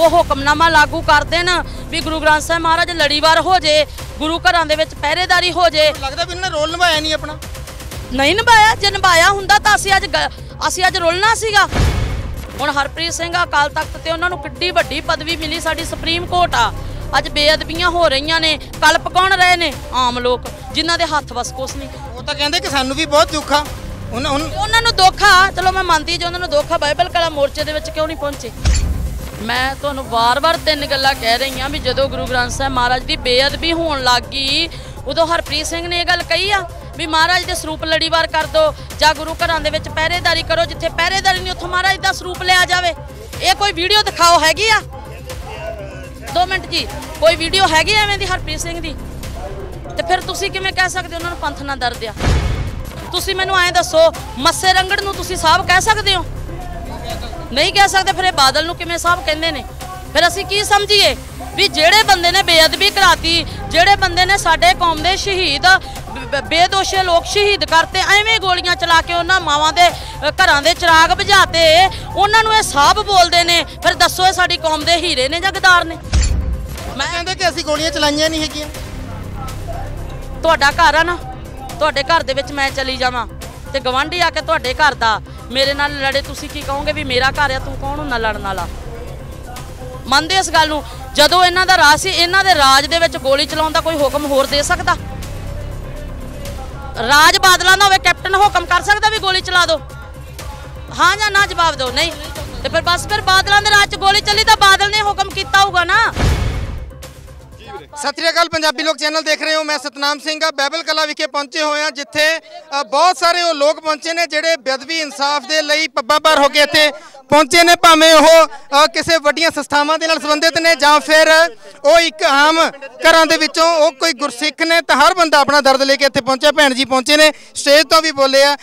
ਉਹ ਹੁਕਮਨਾਮਾ ਲਾਗੂ ਕਰ ਦੇਣ ਵੀ ਗੁਰੂ ਗ੍ਰੰਥ ਸਾਹਿਬ ਮਹਾਰਾਜ ਲੜੀਵਾਰ ਹੋ ਜੇ ਗੁਰੂ ਘਰਾਂ ਦੇ ਵਿੱਚ ਪਹਿਰੇਦਾਰੀ ਹੋ ਜੇ। ਲੱਗਦਾ ਵੀ ਇਹਨਾਂ ਨੇ ਰੋਲ ਨਿਭਾਇਆ ਨਹੀਂ ਆਪਣਾ। ਨਹੀਂ ਨਿਭਾਇਆ ਜੇ ਨਿਭਾਇਆ ਹੁੰਦਾ ਤਾਂ ਅਸੀਂ ਅੱਜ ਅਸੀਂ ਅੱਜ ਰੁਲਣਾ ਸੀਗਾ। ਹੁਣ ਹਰਪ੍ਰੀਤ ਸਿੰਘ ਅਕਾਲ ਤਖਤ ਤੇ ਉਹਨਾਂ ਨੂੰ ਕਿੱਡੀ ਵੱਡੀ ਪਦਵੀ ਮਿਲੀ ਸਾਡੀ ਸੁਪਰੀਮ ਕੋਰਟ ਆ। ਅੱਜ ਬੇਅਦਬੀਆਂ ਹੋ ਰਹੀਆਂ ਨੇ ਕਲਪ ਕੌਣ ਰਹੇ ਨੇ? ਆਮ ਲੋਕ ਜਿਨ੍ਹਾਂ ਦੇ ਹੱਥ ਵਸ ਕੁਛ ਨਹੀਂ। ਉਹ ਤਾਂ ਕਹਿੰਦੇ ਕਿ ਸਾਨੂੰ ਵੀ ਬਹੁਤ ਦੁੱਖ ਆ। ਉਹਨਾਂ ਨੂੰ ਦੁੱਖ ਆ। ਚਲੋ ਮੈਂ ਮੰਨਦੀ ਜੇ ਉਹਨਾਂ ਨੂੰ ਦੁੱਖ ਆ ਬਾਈਬਲ ਕਲਾ ਮੋਰਚੇ ਦੇ ਵਿੱਚ ਕਿਉਂ ਨਹੀਂ ਪਹੁੰਚੇ? ਮੈਂ ਤੁਹਾਨੂੰ ਵਾਰ-ਵਾਰ ਤਿੰਨ ਗੱਲਾਂ ਕਹਿ ਰਹੀ ਹਾਂ ਵੀ ਜਦੋਂ ਗੁਰੂ ਗ੍ਰੰਥ ਸਾਹਿਬ ਮਹਾਰਾਜ ਦੀ ਬੇਅਦਬੀ ਹੋਣ ਲੱਗੀ ਉਦੋਂ ਹਰਪ੍ਰੀਤ ਸਿੰਘ ਨੇ ਇਹ ਗੱਲ ਕਹੀ ਆ ਵੀ ਮਹਾਰਾਜ ਦੇ ਸਰੂਪ ਲੜੀਵਾਰ ਕਰ ਦਿਓ ਜਾਂ ਗੁਰੂ ਘਰਾਂ ਦੇ ਵਿੱਚ ਪਹਿਰੇਦਾਰੀ ਕਰੋ, ਜਿੱਥੇ ਪਹਿਰੇਦਾਰੀ ਨਹੀਂ, ਉੱਥੋਂ ਮਹਾਰਾਜ ਦਾ ਸਰੂਪ ਲਿਆ ਜਾਵੇ। ਇਹ ਕੋਈ ਵੀਡੀਓ ਦਿਖਾਓ ਹੈਗੀ ਆ? 2 ਮਿੰਟ ਜੀ, ਕੋਈ ਵੀਡੀਓ ਹੈਗੀ ਐਵੇਂ ਦੀ ਹਰਪ੍ਰੀਤ ਸਿੰਘ ਦੀ? ਤੇ ਫਿਰ ਤੁਸੀਂ ਕਿਵੇਂ ਕਹਿ ਸਕਦੇ ਹੋ ਉਹਨਾਂ ਨੂੰ ਪੰਥ ਨਾਲ ਦਰਦ ਆ? ਤੁਸੀਂ ਮੈਨੂੰ ਐਂ ਦੱਸੋ, ਮੱਸੇ ਰੰਗੜ ਨੂੰ ਤੁਸੀਂ ਸਾਹਿਬ ਕਹਿ ਸਕਦੇ ਹੋ? ਨਹੀਂ ਕਹਿ ਸਕਦੇ ਫਿਰ ਇਹ ਬਾਦਲ ਨੂੰ ਕਿਵੇਂ ਸਾਹਿਬ ਕਹਿੰਦੇ ਨੇ? ਫਿਰ ਅਸੀਂ ਕੀ ਸਮਝੀਏ ਵੀ ਜਿਹੜੇ ਬੰਦੇ ਨੇ ਬੇਅਦਬੀ ਕਰਾਤੀ ਜਿਹੜੇ ਬੰਦੇ ਨੇ ਸਾਡੇ ਕੌਮ ਦੇ ਸ਼ਹੀਦ ਬੇਦੋਸ਼ੇ ਲੋਕ ਸ਼ਹੀਦ ਕਰਤੇ ਐਵੇਂ ਗੋਲੀਆਂ ਚਲਾ ਕੇ ਉਹਨਾਂ ਮਾਵਾਂ ਦੇ ਘਰਾਂ ਦੇ ਚਿਰਾਗ ਬੁਝਾਤੇ ਉਹਨਾਂ ਨੂੰ ਇਹ ਸਾਹਿਬ ਬੋਲਦੇ ਨੇ। ਫਿਰ ਦੱਸੋ ਇਹ ਸਾਡੀ ਕੌਮ ਦੇ ਹੀਰੇ ਨੇ ਜਾਂ ਗਦਾਰ ਨੇ? ਮੈਂ ਕਹਿੰਦੇ ਕਿ ਅਸੀਂ ਗੋਲੀਆਂ ਚਲਾਈਆਂ ਨਹੀਂ ਹੈਗੀਆਂ। ਤੁਹਾਡਾ ਘਰ ਆ ਨਾ ਤੁਹਾਡੇ ਘਰ ਦੇ ਵਿੱਚ ਮੈਂ ਚਲੀ ਜਾਵਾਂ ਤੇ ਗਵਾਂਢੀ ਆ ਕੇ ਤੁਹਾਡੇ ਘਰ ਦਾ ਮੇਰੇ ਨਾਲ ਲੜੇ, ਤੁਸੀਂ ਕੀ ਕਹੋਗੇ ਵੀ ਮੇਰਾ ਘਰ ਆ, ਤੂੰ ਕੌਣ ਹੁੰਦਾ ਲੜਨ ਵਾਲਾ? ਮੰਨਦੇ ਇਸ ਗੱਲ ਨੂੰ? ਜਦੋਂ ਇਹਨਾਂ ਦਾ ਰਾਜ ਸੀ, ਇਹਨਾਂ ਦੇ ਰਾਜ ਦੇ ਵਿੱਚ ਗੋਲੀ ਚਲਾਉਣ ਦਾ ਕੋਈ ਹੁਕਮ ਹੋਰ ਦੇ ਸਕਦਾ? ਰਾਜ ਬਾਦਲਾਂ ਦਾ ਹੋਵੇ, ਕੈਪਟਨ ਹੁਕਮ ਕਰ ਸਕਦਾ ਵੀ ਗੋਲੀ ਚਲਾ ਦਿਓ ਹਾਂ ਜਾਂ ਨਾ ਜਵਾਬ ਦਿਓ, ਨਹੀਂ? ਤੇ ਫਿਰ ਬਸ ਫਿਰ ਬਾਦਲਾਂ ਦੇ ਰਾਜ 'ਚ ਗੋਲੀ ਚੱਲੀ ਤਾਂ ਬਾਦਲ ਨੇ ਹੁਕਮ ਕੀਤਾ ਹੋਊਗਾ ਨਾ? ਸਤਿ ਸ਼੍ਰੀ ਅਕਾਲ, ਪੰਜਾਬੀ ਲੋਕ ਚੈਨਲ ਦੇਖ ਰਹੇ ਹੋ। ਮੈਂ ਸਤਨਾਮ ਸਿੰਘ ਆ ਬਾਈਬਲ ਕਲਾ ਵਿਖੇ ਪਹੁੰਚੇ ਹੋਏ ਆ, ਜਿੱਥੇ ਬਹੁਤ ਸਾਰੇ ਉਹ ਲੋਕ ਪਹੁੰਚੇ ਨੇ, ਜਿਹੜੇ ਬੇਅਦਬੀ ਇਨਸਾਫ ਦੇ ਲਈ ਪੱਬਾਂ ਭਾਰ ਹੋ ਕੇ ਇੱਥੇ ਪਹੁੰਚੇ ਨੇ। ਭਾਵੇਂ ਉਹ ਕਿਸੇ ਵੱਡੀਆਂ ਸੰਸਥਾਵਾਂ ਦੇ ਨਾਲ ਸੰਬੰਧਿਤ ਨੇ, ਜਾਂ ਫਿਰ ਉਹ ਇੱਕ ਆਮ ਘਰਾਂ ਦੇ ਵਿੱਚੋਂ ਉਹ ਕੋਈ ਗੁਰਸਿੱਖ ਨੇ, ਤਾਂ ਹਰ ਬੰਦਾ ਆਪਣਾ ਦਰਦ ਲੈ ਕੇ ਇੱਥੇ ਪਹੁੰਚਿਆ। ਭੈਣ ਜੀ ਪਹੁੰਚੇ ਨੇ, ਸਟੇਜ ਤੋਂ ਵੀ ਬੋਲੇ ਆ।